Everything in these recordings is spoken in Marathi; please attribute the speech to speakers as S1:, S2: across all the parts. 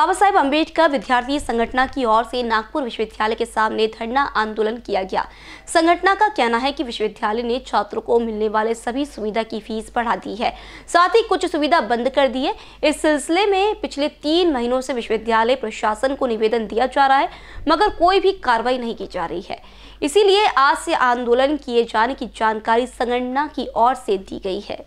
S1: बाबा साहेब अंबेडकर विद्यार्थी संगठना की ओर से नागपुर विश्वविद्यालय के सामने धरना आंदोलन किया गया। संगठना का कहना है कि विश्वविद्यालय ने छात्रों को मिलने वाले सभी सुविधा की फ़ीस बढ़ा दी है। साथ ही कुछ सुविधा बंद कर दी है। इस सिलसिले में पिछले तीन महीनों से विश्वविद्यालय प्रशासन को निवेदन दिया जा रहा है, मगर कोई भी कार्रवाई नहीं की जा रही है। इसीलिए आज से आंदोलन किए जाने की जानकारी संगठना की ओर से दी गई है।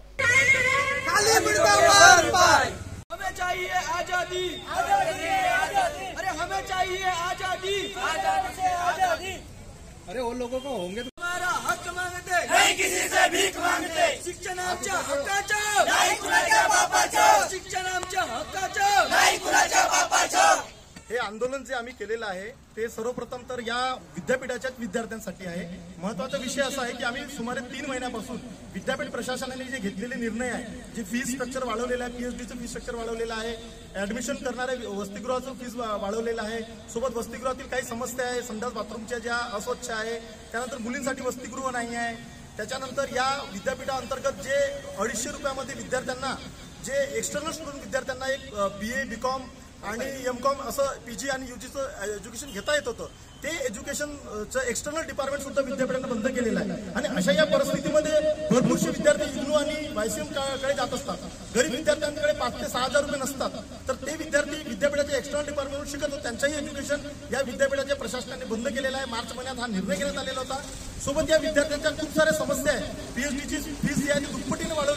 S2: अरे
S3: वो लोगों को होंगे तो
S2: हमारा हक मागते। नहीं किसी से भीख मागते। शिक्षण आमच्या हक्काचं नाही कुणाच्या बापाचं शिक्षण आमच्या हक्काचं नाही कुणाच्या बापाचं
S3: हे आंदोलन जे आम्ही केलेलं आहे ते सर्वप्रथम तर या विद्यापीठाच्याच विद्यार्थ्यांसाठी आहे. महत्त्वाचा विषय असा आहे की आम्ही सुमारे तीन महिन्यापासून विद्यापीठ प्रशासनाने जे घेतलेले निर्णय आहे जे फी स्ट्रक्चर वाढवलेलं आहे पीएचडीचं फी स्ट्रक्चर वाढवलेलं आहे ऍडमिशन करणाऱ्या वसतिगृहाचं फीस वाढवलेलं आहे सोबत वसतिगृहातील काही समस्या आहे संडास बाथरूमच्या ज्या अस्वच्छ आहे त्यानंतर मुलींसाठी वसतिगृह नाही आहे. त्याच्यानंतर या विद्यापीठाअंतर्गत जे अडीचशे रुपयामध्ये विद्यार्थ्यांना जे एक्सटर्नल स्टुडंट विद्यार्थ्यांना एक बी ए बी कॉम आणि एम कॉम असं पीजी आणि युजीचं एज्युकेशन घेता येत होतं. ते एज्युकेशनचं एक्सटर्नल डिपार्टमेंट सुद्धा विद्यापीठानं बंद केलेलं आहे. आणि अशा या परिस्थितीमध्ये भरपूरसे विद्यार्थी इग्नू आणि वायसीएमकडे जात असतात. गरीब विद्यार्थ्यांकडे पाच ते सहा हजार रुपये नसतात. तर ते विद्यार्थी विद्यापीठाच्या एक्सटर्नल डिपार्टमेंट शिकत होते. त्यांच्याही एज्युकेशन या विद्यापीठाच्या प्रशासनाने बंद केलेलं आहे. मार्च महिन्यात हा निर्णय घेण्यात आलेला होता. सोबत या विद्यार्थ्यांच्या खूप साऱ्या समस्या आहेत. पीएचडीची फीस जी आहे ती दुप्पटीने वाढवली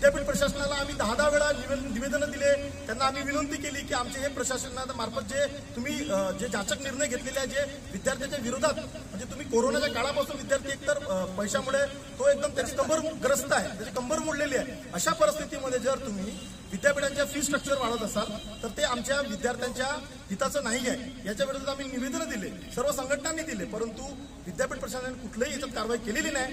S3: विद्यापीठ प्रशासनाला आम्ही दहा दहा वेळा निवेदन निवेदनं दिले. त्यांना आम्ही विनंती केली की आमचे हे प्रशासनामार्फत जे तुम्ही जे जाचक निर्णय घेतलेले आहे जे विद्यार्थ्यांच्या विरोधात म्हणजे तुम्ही कोरोनाच्या काळापासून विद्यार्थी एकतर पैशामुळे तो एकदम त्याची कंबर ग्रस्त आहे त्याची कंबर मोडलेली आहे. अशा परिस्थितीमध्ये जर तुम्ही विद्यापीठांच्या फी स्ट्रक्चर वाढवत असाल तर ते आमच्या विद्यार्थ्यांच्या हिताचं नाही आहे. याच्या विरोधात आम्ही निवेदनं दिले सर्व संघटनांनी दिले परंतु विद्यापीठ प्रशासनाने कुठलंही याच्यात कारवाई केलेली नाही.